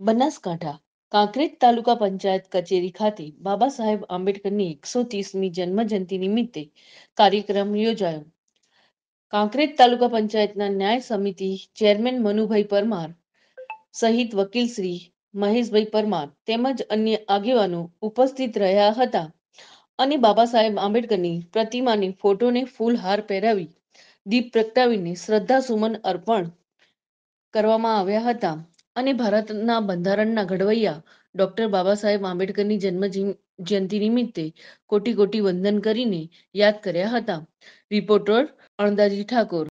બનાસકાંઠા, કાંકરેજ તાલુકા પંચાયત કચેરી ખાતે બાબા સાહેબ આંબેડકરની એકસો ત્રીસમી જન્મજયંતિ નિમિત્તે કાર્યક્રમ યોજાયો. કાંકરેજ તાલુકા પંચાયતના ન્યાય સમિતિ ચેરમેન મનુભાઈ પરમાર સહિત વકીલ શ્રી મહેશભાઈ પરમાર તેમજ અન્ય આગેવાનો ઉપસ્થિત રહ્યા હતા અને બાબા સાહેબ આંબેડકરની પ્રતિમાની ફોટોને ફૂલહાર પહેરાવી દીપ પ્રગટાવીને શ્રદ્ધા સુમન અર્પણ કરવામાં આવ્યા હતા. અને ભારતના બંધારણના ઘડવૈયા ડોક્ટર બાબા સાહેબ આંબેડકરની જન્મ જયંતિ નિમિત્તે કોટી કોટી વંદન કરીને યાદ કર્યા હતા. રિપોર્ટર અણદાજી ઠાકોર.